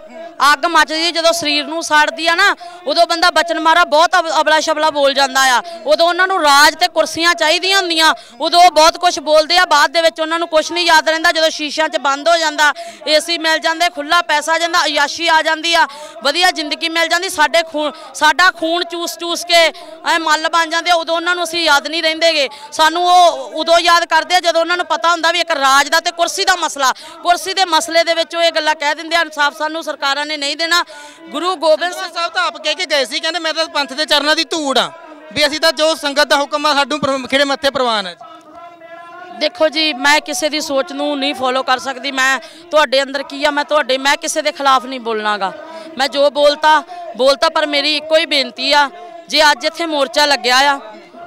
ਅੱਗ ਮੱਚਦੀ ਜਦੋਂ ਸਰੀਰ ਨੂੰ ਸਾੜਦੀ ਆ ਨਾ ਉਦੋਂ ਬੰਦਾ ਬਚਨ ਮਾਰਾ ਬਹੁਤ ਅਬ- ਅਬਲਾ ਸ਼ਬਲਾ ਬੋਲ ਜਾਂਦਾ ਆ। ਉਦੋਂ ਉਹਨਾਂ ਨੂੰ ਰਾਜ ਤੇ ਕੁਰਸੀਆਂ ਚਾਹੀਦੀਆਂ ਹੁੰਦੀਆਂ। ਉਦੋਂ ਉਹ ਬਹੁਤ ਕੁਝ ਬੋਲਦੇ ਆ ਬਾਅਦ ਦੇ ਵਿੱਚ ਉਹਨਾਂ ਨੂੰ ਕੁਝ ਨਹੀਂ ਯਾਦ ਰਹਿੰਦਾ ਜਦੋਂ ਸ਼ੀਸ਼ਿਆਂ 'ਚ ਬੰਦ ਹੋ ਜਾਂਦਾ ਏਸੀ ਮਿਲ ਜਾਂਦੇ ਖੁੱਲਾ ਪੈਸਾ ਜਾਂਦਾ, ਅਯਾਸ਼ੀ ਆ ਜਾਂਦੀ ਆ, ਵਧੀਆ ਜ਼ਿੰਦਗੀ ਮਿਲ ਜਾਂਦੀ, ਸਾਡੇ ਖੂਨ, ਸਾਡਾ ਖੂਨ ਚੂਸ ਚੂਸ ਕੇ ਐ ਮੱਲ ਬਣ ਜਾਂਦੇ ਉਦੋਂ ਉਹਨਾਂ ਨੂੰ ਅਸੀਂ ਯਾਦ ਨਹੀਂ ਰਹਿੰਦੇਗੇ। ਸਾਨੂੰ ਉਹ ਉਦੋਂ ਯਾਦ ਕਰਦੇ ਆ ਜਦੋਂ ਉਹਨਾਂ ਨੂੰ ਪਤਾ ਹੁੰਦਾ ਵੀ ਇੱਕ ਰਾਜ ਦਾ ਤੇ ਕੁਰਸੀ ਦਾ ਮਸਲਾ। ਕੁਰਸੀ ਦੇ ਮਸਲੇ ਦੇ ਵਿੱਚ ਉਹ ਇਹ ਗੱਲਾਂ ਕਹਿ ਦਿੰਦੇ ਆ, ਇਨਸਾਫ ਸਾਨੂੰ ਸਰਕਾਰਾਂ ਨੇ ਨਹੀਂ ਦੇਣਾ। ਗੁਰੂ ਗੋਬਿੰਦ ਸਿੰਘ ਸਾਹਿਬ ਤਾਂ ਆਪ ਕਹਿ ਕੇ ਗਏ ਸੀ, ਕਹਿੰਦੇ ਮੈਂ ਤਾਂ ਪੰਥ ਦੇ ਚਰਨਾਂ ਦੀ ਧੂੜ ਆ, ਵੀ ਅਸੀਂ ਤਾਂ ਜੋ ਸੰਗਤ ਦਾ ਹੁਕਮ ਆ ਸਾਨੂੰ ਪਰ- ਮੱਥੇ ਪ੍ਰਵਾਨ ਹੈ ਦੇਖੋ ਜੀ, ਮੈਂ ਕਿਸੇ ਦੀ ਸੋਚ ਨੂੰ ਨਹੀਂ ਫੋਲੋ ਕਰ ਸਕਦੀ, ਮੈਂ ਤੁਹਾਡੇ ਅੰਦਰ ਕੀ ਆ, ਮੈਂ ਤੁਹਾਡੇ, ਮੈਂ ਕਿਸੇ ਦੇ ਖਿਲਾਫ ਨਹੀਂ ਬੋਲਣਾਗਾ। ਮੈਂ ਜੋ ਬੋਲਤਾ ਬੋਲਤਾ ਪਰ ਮੇਰੀ ਇੱਕੋ ਹੀ ਬੇਨਤੀ ਆ, ਜੇ ਅੱਜ ਇੱਥੇ ਮੋਰਚਾ ਲੱਗਿਆ ਆ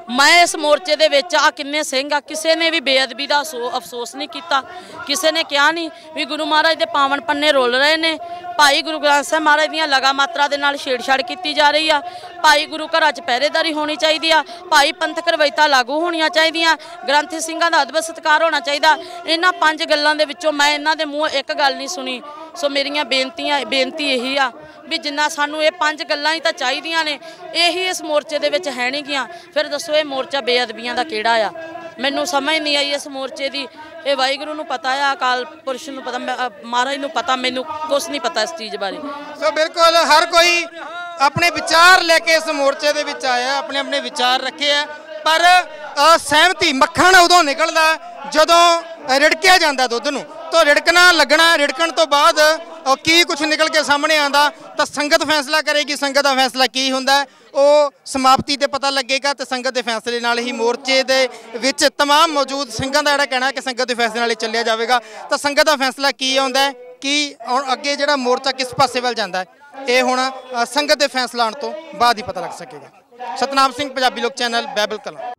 ਮੈਂ ਇਸ ਮੋਰਚੇ ਦੇ ਵਿੱਚ ਆ ਕਿੰਨੇ ਸਿੰਘ ਆ, ਕਿਸੇ ਨੇ ਵੀ ਬੇਅਦਬੀ ਦਾ ਅਸੋ- ਅਫਸੋਸ ਨਹੀਂ ਕੀਤਾ। ਕਿਸੇ ਨੇ ਕਿਹਾ ਨਹੀਂ ਵੀ ਗੁਰੂ ਮਹਾਰਾਜ ਦੇ ਪਾਵਨ ਪੰਨੇ ਰੋਲ ਰਹੇ ਨੇ। ਭਾਈ ਗੁਰੂ ਗ੍ਰੰਥ ਸਾਹਿਬ ਮਹਾਰਾਜ ਦੀਆਂ ਲਗਾ ਮਾਤਰਾ ਦੇ ਨਾਲ ਛੇੜਛਾੜ ਕੀਤੀ ਜਾ ਰਹੀ ਆ। ਭਾਈ ਗੁਰੂ ਘਰਾਂ 'ਚ ਪਹਿਰੇਦਾਰੀ ਹੋਣੀ ਚਾਹੀਦੀ ਆ। ਭਾਈ ਪੰਥਕ ਰਵਾਇਤਾਂ ਲਾਗੂ ਹੋਣੀਆਂ ਚਾਹੀਦੀਆਂ। ਗ੍ਰੰਥੀ ਸਿੰਘਾਂ ਦਾ ਅਦਬ ਸਤਿਕਾਰ ਹੋਣਾ ਚਾਹੀਦਾ। ਇਹਨਾਂ ਪੰਜ ਗੱਲਾਂ ਦੇ ਵਿੱਚੋਂ ਮੈਂ ਇਹਨਾਂ ਦੇ ਮੂੰਹੋਂ ਇੱਕ ਗੱਲ ਨਹੀਂ ਸੁਣੀ। ਸੋ ਮੇਰੀਆਂ ਬੇਨਤੀਆਂ ਬੇਨਤੀ ਇਹੀ ਆ ਵੀ ਜਿੰਨਾ ਸਾਨੂੰ ਇਹ ਪੰਜ ਗੱਲਾਂ ਹੀ ਤਾਂ ਚਾਹੀਦੀਆਂ ਨੇ, ਇਹੀ ਇਸ ਮੋਰਚੇ ਦੇ ਵਿੱਚ ਹੈ ਨਹੀਂ ਗੀਆਂ। ਫਿਰ ਦੱਸੋ ਇਹ ਮੋਰਚਾ ਬੇਅਦਬੀਆਂ ਦਾ ਕਿਹੜਾ ਆ? ਮੈਨੂੰ ਸਮਝ ਨਹੀਂ ਆਈ ਇਸ ਮੋਰਚੇ ਦੀ। ਇਹ ਵਾਹਿਗੁਰੂ ਨੂੰ ਪਤਾ ਆ, ਅਕਾਲ ਪੁਰਸ਼ ਨੂੰ ਪਤਾ, ਮੈਂ- ਮਹਾਰਾਜ ਨੂੰ ਪਤਾ, ਮੈਨੂੰ ਕੁਝ ਨਹੀਂ ਪਤਾ ਇਸ ਚੀਜ਼ ਬਾਰੇ। ਸੋ ਬਿਲਕੁਲ ਹਰ ਕੋਈ ਆਪਣੇ ਵਿਚਾਰ ਲੈ ਕੇ ਇਸ ਮੋਰਚੇ ਦੇ ਵਿੱਚ ਆਇਆ, ਆਪਣੇ ਆਪਣੇ ਵਿਚਾਰ ਰੱਖੇ ਆ, ਪਰ ਸਹਿਮਤੀ ਮੱਖਣ ਉਦੋਂ ਨਿਕਲਦਾ ਜਦੋਂ ਰਿੜਕਿਆ ਜਾਂਦਾ ਦੁੱਧ ਨੂੰ। ਤਾਂ ਰਿੜਕਣਾ ਲੱਗਣਾ, ਰਿੜਕਣ ਤੋਂ ਬਾਅਦ ਕੀ ਕੁਝ ਨਿਕਲ ਕੇ ਸਾਹਮਣੇ ਆਂਦਾ ਤਾਂ ਸੰਗਤ ਫੈਸਲਾ ਕਰੇਗੀ ਸੰਗਤ ਦਾ ਫੈਸਲਾ ਕੀ ਹੁੰਦਾ ਹੈ, ਉਹ ਸਮਾਪਤੀ ਤੇ ਪਤਾ ਲੱਗੇਗਾ ਤੇ ਸੰਗਤ ਦੇ ਫੈਸਲੇ ਨਾਲ ਹੀ ਮੋਰਚੇ ਦੇ ਵਿੱਚ तमाम ਮੌਜੂਦ ਸਿੰਘਾਂ ਦਾ ਜਿਹੜਾ ਕਹਿਣਾ ਹੈ ਕਿ ਸੰਗਤ ਦੇ ਫੈਸਲੇ ਨਾਲ ਹੀ ਚੱਲਿਆ ਜਾਵੇਗਾ ਤਾਂ ਸੰਗਤ ਦਾ ਫੈਸਲਾ ਕੀ ਆਉਂਦਾ ਹੈ ਕੀ ਹੁਣ ਅੱਗੇ ਜਿਹੜਾ ਮੋਰਚਾ ਕਿਸ ਪਾਸੇ ਵੱਲ ਜਾਂਦਾ ਹੈ ਇਹ ਹੁਣ ਅ, ਸੰਗਤ ਦੇ ਫੈਸਲਾ ਆਉਣ ਤੋਂ ਬਾਅਦ ਹੀ ਪਤਾ ਲੱਗ ਸਕੇਗਾ ਸਤਨਾਮ ਸਿੰਘ ਪੰਜਾਬੀ ਲੋਕ ਚੈਨਲ ਬਾਈਬਲ ਕਲਾਂ